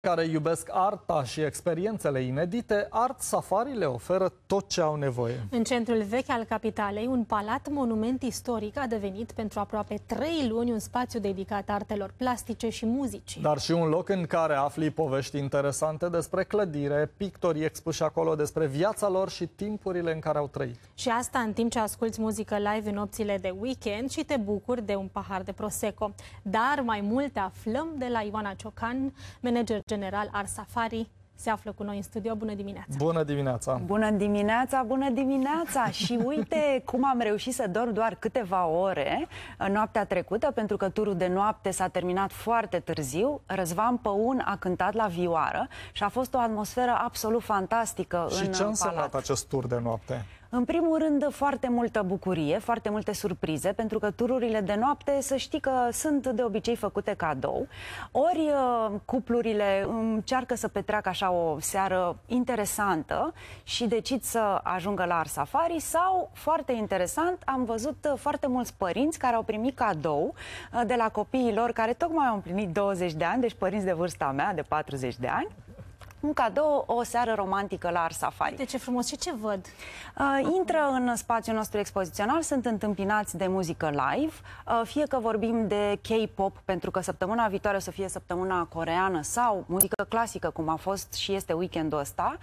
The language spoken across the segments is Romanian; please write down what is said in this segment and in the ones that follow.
care iubesc arta și experiențele inedite, Art Safari le oferă tot ce au nevoie. În centrul vechi al capitalei, un palat monument istoric a devenit pentru aproape trei luni un spațiu dedicat artelor plastice și muzicii. Dar și un loc în care afli povești interesante despre clădire, pictorii expuși acolo despre viața lor și timpurile în care au trăit. Și asta în timp ce asculți muzică live în nopțile de weekend și te bucuri de un pahar de prosecco. Dar mai multe aflăm de la Ioana Ciocan, manager general Ar Safari, se află cu noi în studio. Bună dimineața! Bună dimineața! Bună dimineața, bună dimineața! și uite cum am reușit să dorm doar câteva ore noaptea trecută, pentru că turul de noapte s-a terminat foarte târziu. Răzvan Păun a cântat la vioară și a fost o atmosferă absolut fantastică și în ce a însemnat palat. acest tur de noapte? În primul rând, foarte multă bucurie, foarte multe surprize, pentru că tururile de noapte, să știi că sunt de obicei făcute cadou. Ori uh, cuplurile încearcă să petreacă așa o seară interesantă și decid să ajungă la Art Safari sau, foarte interesant, am văzut uh, foarte mulți părinți care au primit cadou uh, de la copiii lor care tocmai au împlinit 20 de ani, deci părinți de vârsta mea, de 40 de ani, un cadou, o seară romantică la Art Safari. De ce frumos! Și ce văd? Uh, intră în spațiul nostru expozițional, sunt întâmpinați de muzică live, uh, fie că vorbim de K-pop, pentru că săptămâna viitoare o să fie săptămâna coreană, sau muzică clasică, cum a fost și este weekendul ăsta.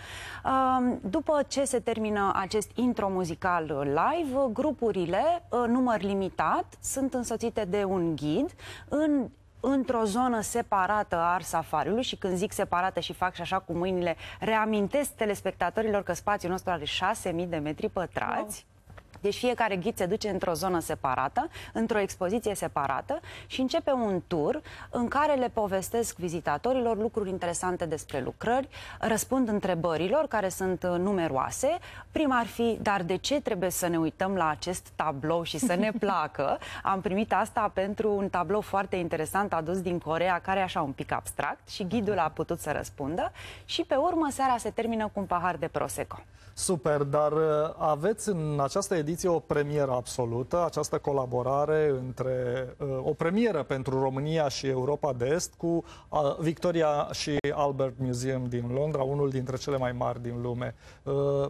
Uh, după ce se termină acest intro muzical live, grupurile, uh, număr limitat, sunt însoțite de un ghid în într-o zonă separată a Art Safariului și când zic separată și fac și așa cu mâinile, reamintesc telespectatorilor că spațiul nostru are 6.000 de metri pătrați. Wow. Deci fiecare ghid se duce într-o zonă separată, într-o expoziție separată și începe un tur în care le povestesc vizitatorilor lucruri interesante despre lucrări, răspund întrebărilor care sunt uh, numeroase. Prima ar fi, dar de ce trebuie să ne uităm la acest tablou și să ne placă? Am primit asta pentru un tablou foarte interesant adus din Corea, care e așa un pic abstract și ghidul a putut să răspundă și pe urmă seara se termină cu un pahar de Prosecco. Super, dar uh, aveți în această ediție o premieră absolută, această colaborare între uh, o premieră pentru România și Europa de Est cu uh, Victoria și Albert Museum din Londra, unul dintre cele mai mari din lume.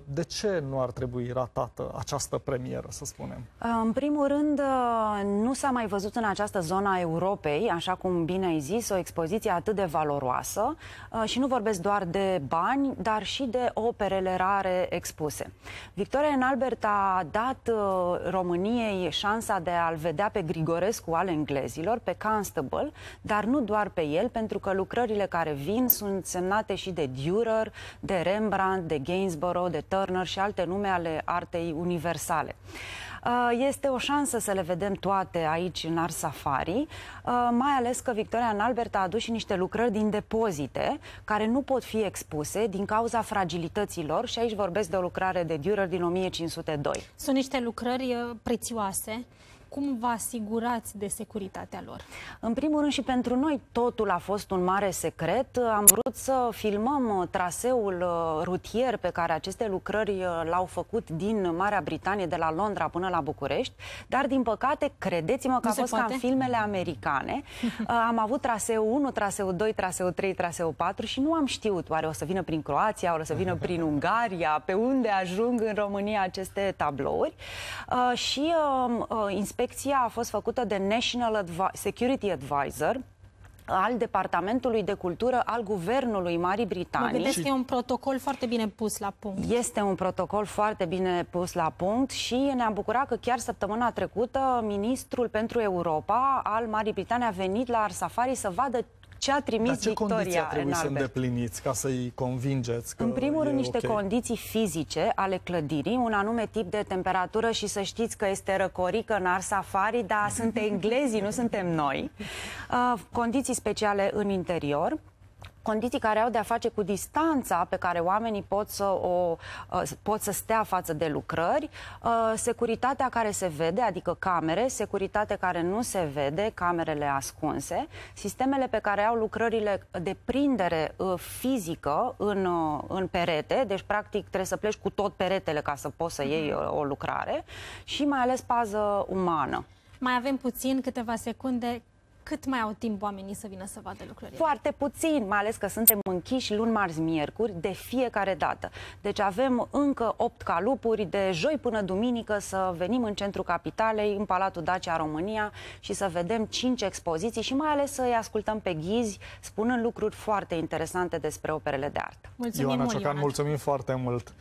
De ce nu ar trebui ratată această premieră, să spunem? În primul rând, nu s-a mai văzut în această zonă a Europei, așa cum bine ai zis, o expoziție atât de valoroasă și nu vorbesc doar de bani, dar și de operele rare expuse. Victoria în Albert a dat uh, României șansa de a-l vedea pe Grigorescu al englezilor, pe Constable, dar nu doar pe el, pentru că lucrările care vin sunt semnate și de Dürer, de Rembrandt, de Gainsborough, de Turner și alte nume ale artei universale. Uh, este o șansă să le vedem toate aici în Art Safari, uh, mai ales că Victoria în Albert a adus și niște lucrări din depozite care nu pot fi expuse din cauza fragilităților și aici vorbesc de o lucrare de Dürer din 1502. Sunt niște lucrări uh, prețioase cum vă asigurați de securitatea lor? În primul rând și pentru noi totul a fost un mare secret. Am vrut să filmăm uh, traseul uh, rutier pe care aceste lucrări uh, l-au făcut din Marea Britanie, de la Londra până la București, dar din păcate, credeți-mă că nu a fost poate? ca în filmele americane. am avut traseu 1, traseu 2, traseu 3, traseu 4 și nu am știut oare o să vină prin Croația, oare o să vină prin Ungaria, pe unde ajung în România aceste tablouri. și uh, inspecția a fost făcută de National Advi Security Advisor, al Departamentului de Cultură al Guvernului Marii Britanii. Mă vedeți că e un protocol foarte bine pus la punct. Este un protocol foarte bine pus la punct și ne-am bucurat că chiar săptămâna trecută ministrul pentru Europa al Marii Britanii a venit la Arsafari să vadă ce a trimis Dar ce Victoria condiții trebuie să îndepliniți ca să-i convingeți că În primul rând, niște okay. condiții fizice ale clădirii, un anume tip de temperatură și să știți că este răcorică în ar safari, dar sunt englezii, nu suntem noi. Uh, condiții speciale în interior condiții care au de-a face cu distanța pe care oamenii pot să, o, uh, pot să stea față de lucrări, uh, securitatea care se vede, adică camere, securitate care nu se vede, camerele ascunse, sistemele pe care au lucrările de prindere uh, fizică în, în perete, deci practic trebuie să pleci cu tot peretele ca să poți să iei o, o lucrare și mai ales pază umană. Mai avem puțin, câteva secunde cât mai au timp oamenii să vină să vadă lucrările? Foarte puțin, mai ales că suntem închiși luni, marți, miercuri de fiecare dată. Deci avem încă 8 calupuri de joi până duminică să venim în centrul capitalei, în Palatul Dacia România și să vedem 5 expoziții și mai ales să-i ascultăm pe ghizi spunând lucruri foarte interesante despre operele de artă. Mulțumim Ioana mult, Ciocan, Ioana. mulțumim foarte mult!